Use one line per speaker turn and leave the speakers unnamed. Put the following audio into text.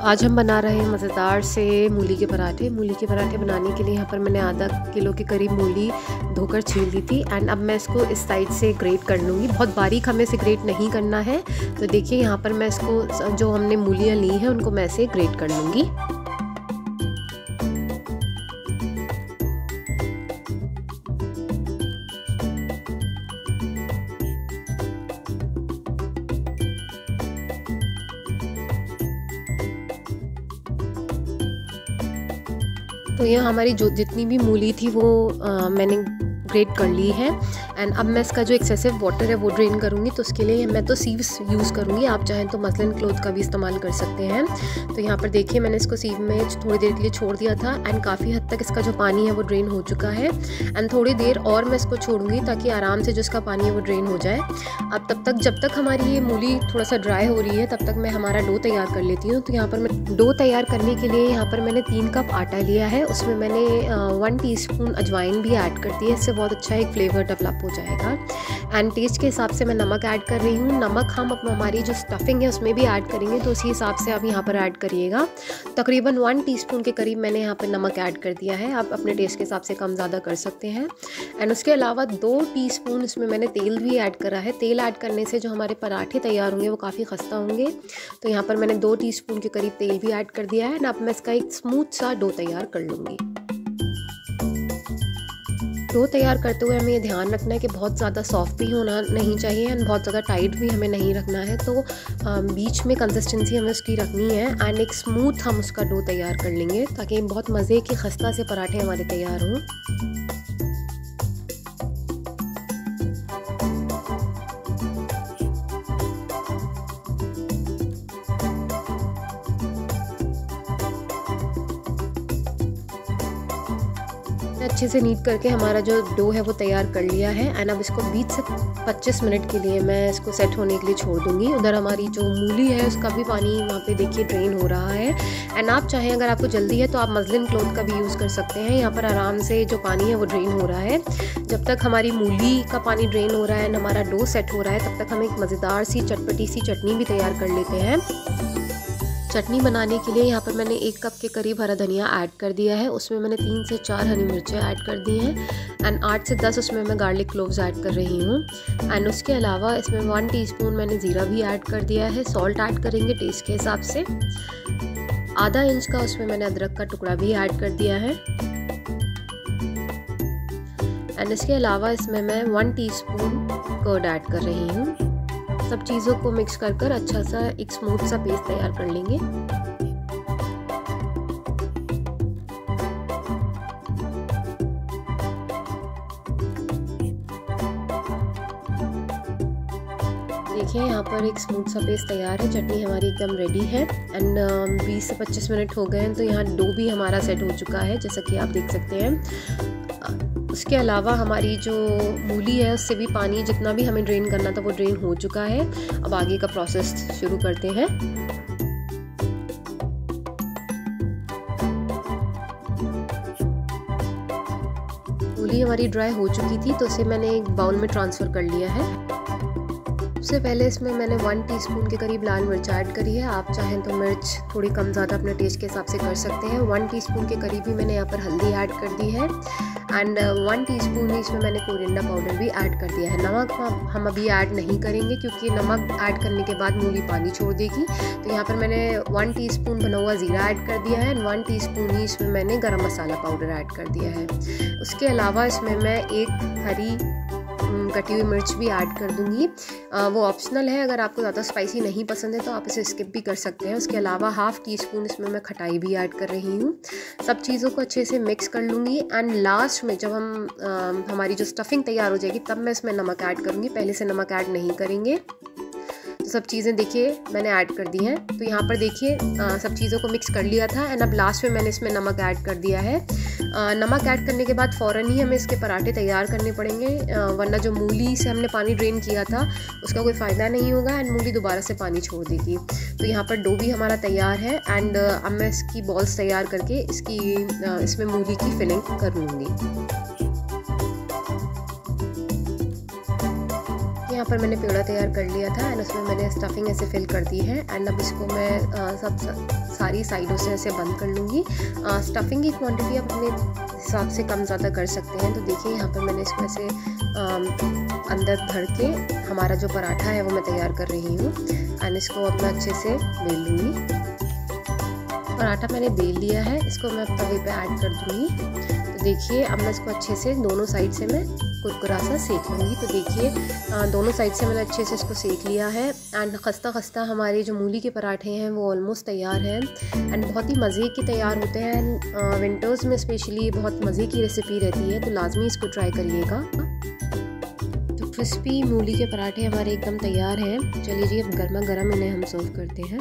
आज हम बना रहे हैं मज़ेदार से मूली के पराठे। मूली के पराठे बनाने के लिए यहाँ पर मैंने आधा किलो के करीब मूली धोकर छील दी थी एंड अब मैं इसको इस साइड से ग्रेट कर लूँगी। बहुत बारीक हमें इसे ग्रेट नहीं करना है। तो देखिए यहाँ पर मैं इसको, जो हमने मूलियाँ ली हैं उनको मैं इसे ग्रेट कर लूँगी। तो ये हमारी जो जितनी भी मूली थी वो आ, मैंने ग्रेट कर ली है। एंड अब मैं इसका जो एक्सेसिव वाटर है वो ड्रेन करूँगी तो उसके लिए मैं तो सीव्स यूज़ करूँगी। आप चाहें तो मसलन क्लोथ का भी इस्तेमाल कर सकते हैं। तो यहाँ पर देखिए मैंने इसको सीव में थोड़ी देर के लिए छोड़ दिया था एंड काफ़ी हद तक इसका जो पानी है वो ड्रेन हो चुका है। एंड थोड़ी देर और मैं इसको छोड़ूँगी ताकि आराम से जो इसका पानी है वो ड्रेन हो जाए। अब तब तक जब तक हमारी ये मूली थोड़ा सा ड्राई हो रही है, तब तक मैं हमारा डो तैयार कर लेती हूँ। तो यहाँ पर मैं डो तैयार करने के लिए यहाँ पर मैंने तीन कप आटा लिया है। उसमें मैंने वन टी अजवाइन भी ऐड कर दी है। इससे बहुत अच्छा एक फ्लेवर डेवलप हो। जाएगा। एंड टेस्ट के हिसाब से मैं नमक ऐड कर रही हूँ। नमक हम हमारी जो स्टफिंग है, उसमें भी ऐड करेंगे तो उसी हिसाब से आप यहाँ पर ऐड करिएगा। तकरीबन वन टीस्पून के करीब मैंने यहाँ पर नमक ऐड कर दिया है। आप अपने टेस्ट के हिसाब से कम ज़्यादा कर सकते हैं। एंड उसके अलावा दो टीस्पून इसमें मैंने तेल भी ऐड करा है। तेल ऐड करने से जो हमारे पराठे तैयार होंगे, वो काफ़ी खस्ता होंगे। तो यहाँ पर मैंने दो टी के करीब तेल भी ऐड कर दिया है। एंड अब मैं इसका एक स्मूथ सा डो तैयार कर लूँगी। डो तैयार करते हुए हमें ये ध्यान रखना है कि बहुत ज़्यादा सॉफ्ट भी होना नहीं चाहिए एंड बहुत ज़्यादा टाइट भी हमें नहीं रखना है। तो बीच में कंसिस्टेंसी हमें उसकी रखनी है एंड एक स्मूथ हम उसका डो तैयार कर लेंगे ताकि बहुत मज़े के खस्ता से पराठे हमारे तैयार हों। अच्छे से नीट करके हमारा जो डो है वो तैयार कर लिया है। एंड अब इसको 20 से 25 मिनट के लिए मैं इसको सेट होने के लिए छोड़ दूँगी। उधर हमारी जो मूली है, उसका भी पानी वहाँ पे देखिए ड्रेन हो रहा है। एंड आप चाहें अगर आपको जल्दी है तो आप मजलिन क्लोथ का भी यूज़ कर सकते हैं। यहाँ पर आराम से जो पानी है वो ड्रेन हो रहा है। जब तक हमारी मूली का पानी ड्रेन हो रहा है एंड हमारा डो सेट हो रहा है, तब तक हम एक मज़ेदार सी चटपटी सी चटनी भी तैयार कर लेते हैं। चटनी बनाने के लिए यहाँ पर मैंने एक कप के करीब हरा धनिया ऐड कर दिया है। उसमें मैंने तीन से चार हरी मिर्चें ऐड कर दी हैं एंड आठ से दस उसमें मैं गार्लिक क्लोव्स ऐड कर रही हूँ। एंड उसके अलावा इसमें वन टीस्पून मैंने ज़ीरा भी ऐड कर दिया है। सॉल्ट ऐड करेंगे टेस्ट के हिसाब से। आधा इंच का उसमें मैंने अदरक का टुकड़ा भी ऐड कर दिया है। एंड इसके अलावा इसमें मैं वन टीस्पून कर्ड ऐड कर रही हूँ। सब चीज़ों को मिक्स कर कर अच्छा सा एक स्मूथ सा पेस्ट तैयार कर लेंगे। देखिए यहाँ पर एक स्मूथ सा पेस्ट तैयार है। चटनी हमारी एकदम रेडी है। एंड uh, 20 से 25 मिनट हो गए हैं तो यहाँ डो भी हमारा सेट हो चुका है जैसा कि आप देख सकते हैं। उसके अलावा हमारी जो मूली है, उससे भी पानी जितना भी हमें ड्रेन करना था, वो ड्रेन हो चुका है। अब आगे का प्रोसेस शुरू करते हैं। मूली हमारी ड्राई हो चुकी थी तो उसे मैंने एक बाउल में ट्रांसफ़र कर लिया है। सबसे पहले इसमें मैंने वन टीस्पून के करीब लाल मिर्च ऐड करी है। आप चाहें तो मिर्च थोड़ी कम ज़्यादा अपने टेस्ट के हिसाब से कर सकते हैं। वन टीस्पून के करीब ही मैंने यहाँ पर हल्दी ऐड कर दी है। एंड वन टीस्पून ही इसमें मैंने कोरिंडा पाउडर भी ऐड कर दिया है। नमक हम अभी ऐड नहीं करेंगे क्योंकि नमक ऐड करने के बाद मूली पानी छोड़ देगी। तो यहाँ पर मैंने वन टी बना हुआ ज़ीरा ऐड कर दिया है। एंड वन टी ही इसमें मैंने गर्म मसाला पाउडर ऐड कर दिया है। उसके अलावा इसमें मैं एक हरी कटी हुई मिर्च भी ऐड कर दूँगी। वो ऑप्शनल है अगर आपको ज़्यादा स्पाइसी नहीं पसंद है तो आप इसे स्किप भी कर सकते हैं। उसके अलावा हाफ़ टी स्पून इसमें मैं खटाई भी ऐड कर रही हूँ। सब चीज़ों को अच्छे से मिक्स कर लूँगी। एंड लास्ट में जब हम आ, हमारी जो स्टफिंग तैयार हो जाएगी तब मैं इसमें नमक ऐड करूँगी। पहले से नमक ऐड नहीं करेंगे। सब चीज़ें देखिए मैंने ऐड कर दी हैं। तो यहाँ पर देखिए सब चीज़ों को मिक्स कर लिया था एंड अब लास्ट में मैंने इसमें नमक ऐड कर दिया है। नमक ऐड करने के बाद फ़ौरन ही हमें इसके पराठे तैयार करने पड़ेंगे वरना जो मूली से हमने पानी ड्रेन किया था, उसका कोई फ़ायदा नहीं होगा एंड मूली दोबारा से पानी छोड़ देगी। तो यहाँ पर डो भी हमारा तैयार है एंड अब मैं इसकी बॉल्स तैयार करके इसकी इसमें मूली की फिलिंग कर लूँगी। यहाँ पर मैंने पेड़ा तैयार कर लिया था एंड उसमें मैंने स्टफिंग ऐसे फिल कर दी है एंड अब इसको मैं सब सारी साइडों से ऐसे बंद कर लूँगी। स्टफिंग की क्वांटिटी आप अपने हिसाब से कम ज़्यादा कर सकते हैं। तो देखिए यहाँ पर मैंने इसको ऐसे अंदर भर के हमारा जो पराठा है वो मैं तैयार कर रही हूँ एंड इसको अब मैं अच्छे से बेल लूँगी। पराठा मैंने बेल लिया है, इसको मैं तवे पे ऐड कर दूँगी। तो देखिए, अब मैं इसको अच्छे से दोनों साइड से मैं कुरकुरा सा सेक लूँगी। तो देखिए दोनों साइड से मैंने अच्छे से इसको सेक लिया है। एंड खस्ता खस्ता हमारे जो मूली के पराठे हैं, वो ऑलमोस्ट तैयार हैं। एंड बहुत ही मज़े के तैयार होते हैं। विंटर्स में स्पेशली बहुत मज़े की रेसिपी रहती है तो लाजमी इसको ट्राई करिएगा। तो क्रिस्पी मूली के पराठे हमारे एकदम तैयार हैं। चलिए जी, अब गर्मा गर्म इन्हें हम सर्व करते हैं।